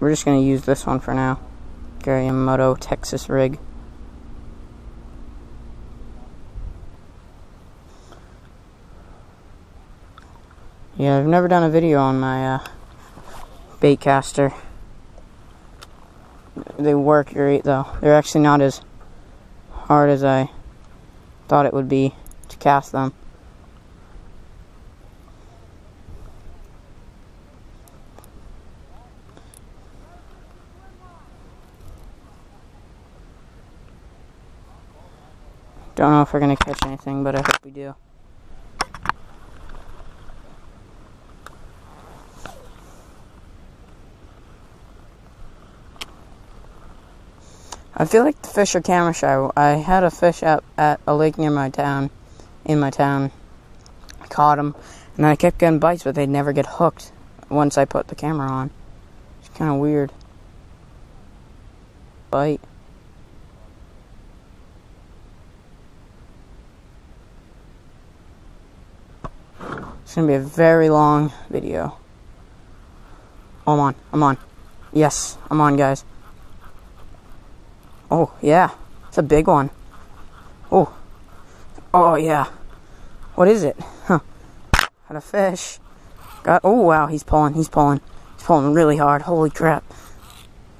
We're just going to use this one for now. Gary Yamamoto Texas rig. Yeah, I've never done a video on my uh, baitcaster. They work great though. They're actually not as hard as I thought it would be to cast them. Don't know if we're going to catch anything, but I hope we do. I feel like the fish are camera shy. I had a fish out at a lake near my town, in my town. I caught him, and I kept getting bites, but they'd never get hooked once I put the camera on. It's kind of weird. Bite. It's gonna be a very long video. Oh, I'm on. I'm on. Yes, I'm on, guys. Oh, yeah. It's a big one. Oh. Oh, yeah. What is it? Huh. Got a fish. Got. Oh, wow. He's pulling. He's pulling. He's pulling really hard. Holy crap.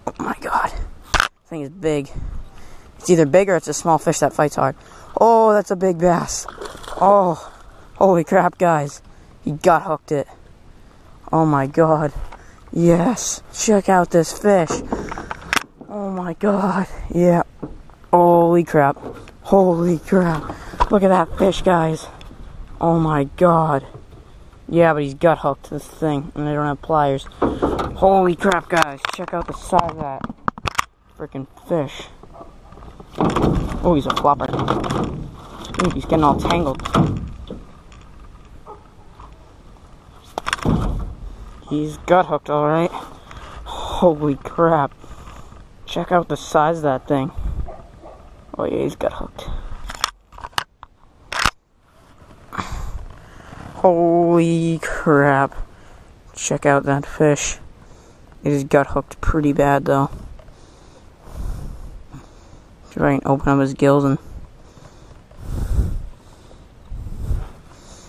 Oh, my God. This thing is big. It's either big or it's a small fish that fights hard. Oh, that's a big bass. Oh. Holy crap, guys. He gut hooked it. Oh, my God. Yes. Check out this fish. Oh my god. Yeah. Holy crap. Holy crap. Look at that fish, guys. Oh my god. Yeah, but he's gut hooked this thing, and they don't have pliers. Holy crap, guys. Check out the size of that freaking fish. Oh, he's a flopper. Ooh, he's getting all tangled. He's gut hooked, alright. Holy crap. Check out the size of that thing. Oh yeah, he's got hooked. Holy crap. Check out that fish. It just got hooked pretty bad though. See if I open up his gills and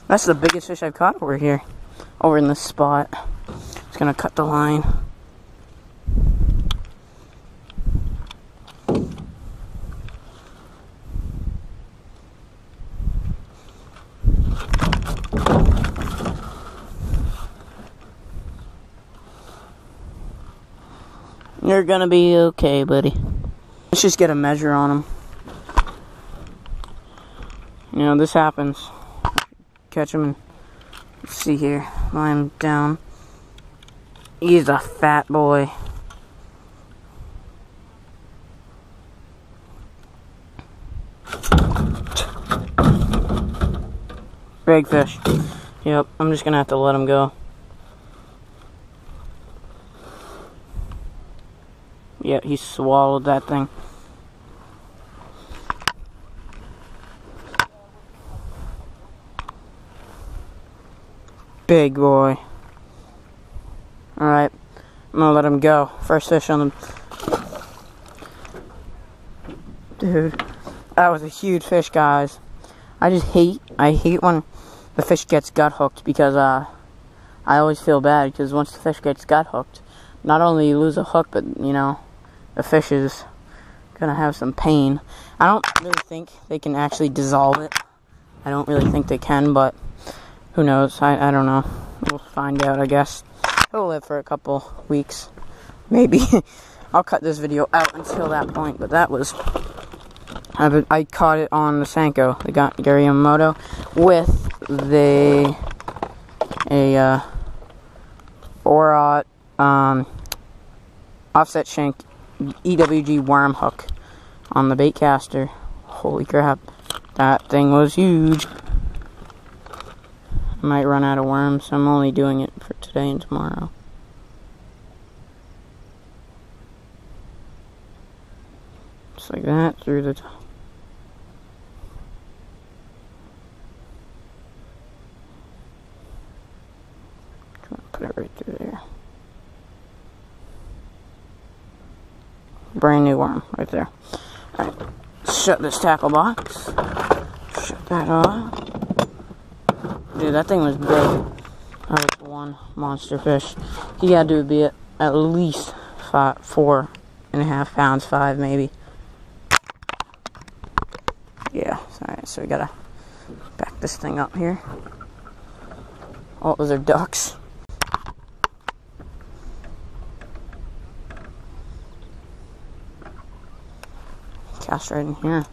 That's the biggest fish I've caught over here. Over in this spot. Gonna cut the line. You're gonna be okay, buddy. Let's just get a measure on him. You know, this happens. Catch him and see here. Lie him down. He's a fat boy. Big fish. Yep, I'm just gonna have to let him go. Yeah, he swallowed that thing. Big boy. Alright, I'm gonna let him go. First fish on the. Dude, that was a huge fish, guys. I just hate, I hate when the fish gets gut hooked because, uh, I always feel bad because once the fish gets gut hooked, not only you lose a hook, but, you know, the fish is gonna have some pain. I don't really think they can actually dissolve it. I don't really think they can, but who knows? I, I don't know. We'll find out, I guess. It'll live for a couple weeks. Maybe. I'll cut this video out until that point, but that was. I, I caught it on the Senko. They got Gary Yamamoto with the. a uh, 4 um, offset shank EWG worm hook on the bait caster. Holy crap. That thing was huge. I might run out of worms, so I'm only doing it today and tomorrow. Just like that through the top. Put it right through there. Brand new worm right there. Alright, shut this tackle box. Shut that off. Dude, that thing was big. One monster fish. He had to be at least five, four and a half pounds, five maybe. Yeah, alright, so we gotta back this thing up here. Oh, those are ducks. Cast right in here.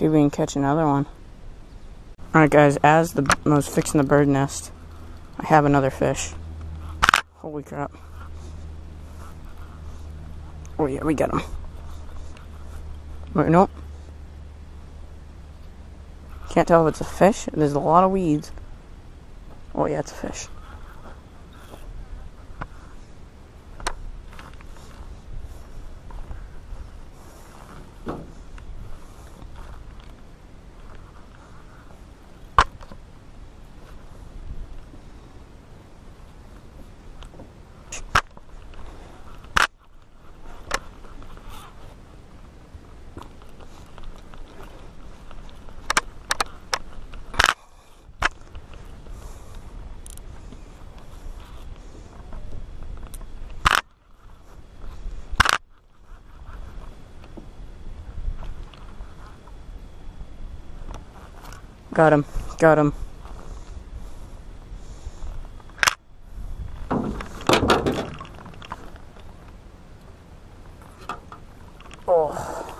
See if we can catch another one. Alright guys, as the I was fixing the bird nest, I have another fish. Holy crap. Oh yeah, we got him. Wait, nope. Can't tell if it's a fish. There's a lot of weeds. Oh yeah, it's a fish. Got him. Got him. Oh.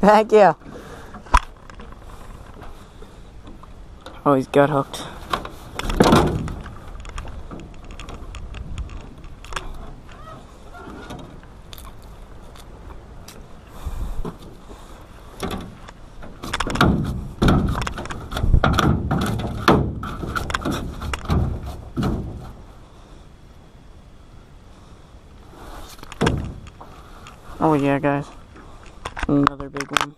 Heck yeah. Oh, he's got hooked. Oh yeah, guys. Another big one.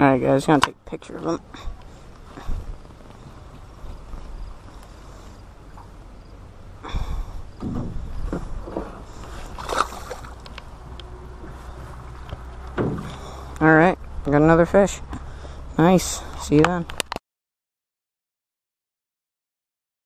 Alright guys, gonna take a picture of them. Alright, got another fish. Nice. See you then.